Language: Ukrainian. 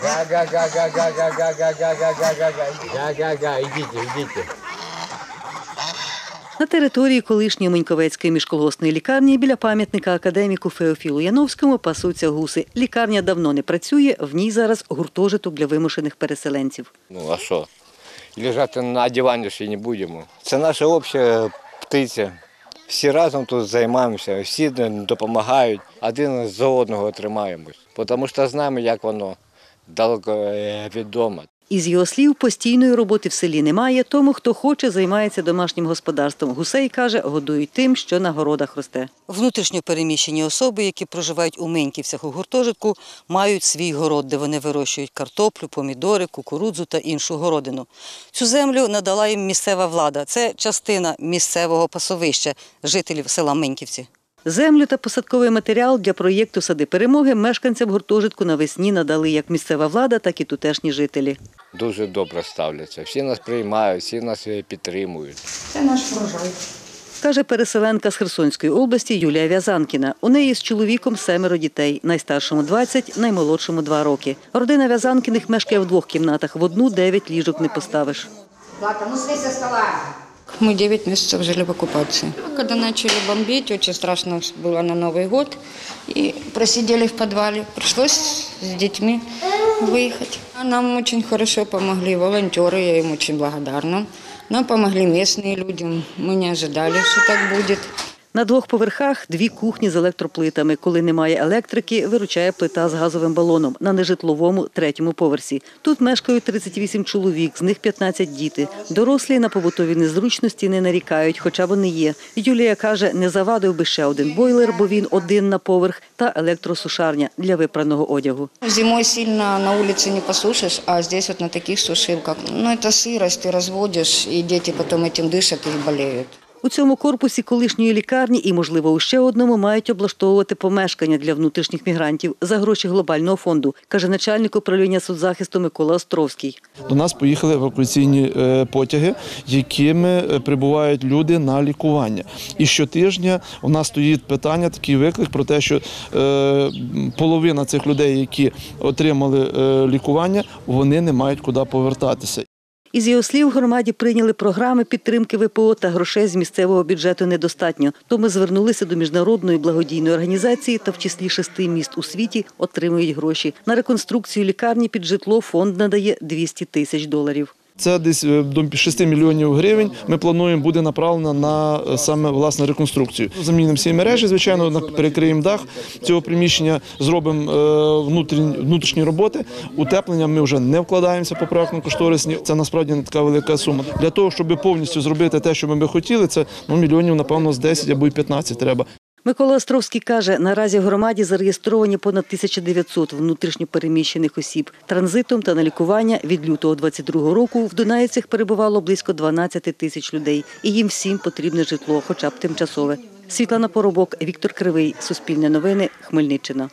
Га-га-га-га-га-га-га-га-га-га-га. Идите, идите. На території колишньої Меньковецької міжколгосної лікарні біля пам'ятника академіку Феофілу Яновському пасуться гуси. Лікарня давно не працює, в ній зараз гуртожиток для вимушених переселенців. Ну а що? Лежати на дивані ще не будемо. Це наша обща птиця. Всі разом тут займаємося, всі допомагають, один за одного тримаємось. Тому що знаємо, як воно далеко від дому. Із його слів, постійної роботи в селі немає, тому хто хоче, займається домашнім господарством. Гусей, каже, годують тим, що на городах росте. Внутрішньо переміщені особи, які проживають у Меньківцях у гуртожитку, мають свій город, де вони вирощують картоплю, помідори, кукурудзу та іншу городину. Цю землю надала їм місцева влада. Це частина місцевого пасовища жителів села Меньківці. Землю та посадковий матеріал для проєкту Сади перемоги мешканцям гуртожитку навесні надали як місцева влада, так і тутешні жителі. Дуже добре ставляться. Всі нас приймають, всі нас е, підтримують. Це наш врожай. Каже переселенка з Херсонської області Юлія В'язанкіна. У неї з чоловіком семеро дітей. Найстаршому 20, наймолодшому 2 роки. Родина В'язанкіних мешкає в двох кімнатах. В одну 9 ліжок не поставиш. Злата, ну стола. Мы 9 месяцев жили в оккупации. Когда начали бомбить, очень страшно было на Новый год. И просидели в подвале. Пришлось с детьми выехать. А Нам очень хорошо помогли волонтеры, я им очень благодарна. Нам помогли местные люди. Мы не ожидали, что так будет. На двох поверхах дві кухні з електроплитами. Коли немає електрики, виручає плита з газовим балоном на нежитловому третьому поверсі. Тут мешкають 38 чоловік, з них 15 діти. Дорослі на побутові незручності не нарікають, хоча вони є. Юлія каже, не завадив би ще один бойлер, бо він один на поверх, та електросушарня для випраного одягу. Зимой сильно на улице не посушишь, а здесь вот на таких сушилках. Ну, это сырость, ты разводишь, и дети потом этим дышат и болеют. У цьому корпусі колишньої лікарні і, можливо, у ще одному мають облаштовувати помешкання для внутрішніх мігрантів за гроші глобального фонду, каже начальник управління соцзахисту Микола Островський. До нас поїхали евакуаційні е, потяги, якими е, прибувають люди на лікування. І щотижня у нас стоїть питання, такий виклик про те, що е, половина цих людей, які отримали лікування, вони не мають куди повертатися. Із його слів, громаді прийняли програми підтримки ВПО та грошей з місцевого бюджету недостатньо. Тому звернулися до міжнародної благодійної організації та в числі шести міст у світі отримують гроші. На реконструкцію лікарні під житло фонд надає 200 тисяч доларів. Це десь е, до 6 мільйонів гривень. Ми плануємо буде направлено на е, саме власне реконструкцію. Замінимо всі мережі, звичайно, перекриємо дах цього приміщення, зробимо е, внутрішні, роботи. Утеплення ми вже не вкладаємося по проектному кошторисні. Це насправді не така велика сума. Для того, щоб повністю зробити те, що ми би хотіли, це ну, мільйонів, напевно, з 10 або й 15 треба. Микола Островський каже, наразі в громаді зареєстровані понад 1900 внутрішньопереміщених осіб. Транзитом та на лікування від лютого 22 року в Дунаївцях перебувало близько 12 тисяч людей. І їм всім потрібне житло, хоча б тимчасове. Світлана Поробок, Віктор Кривий, Суспільне новини, Хмельниччина.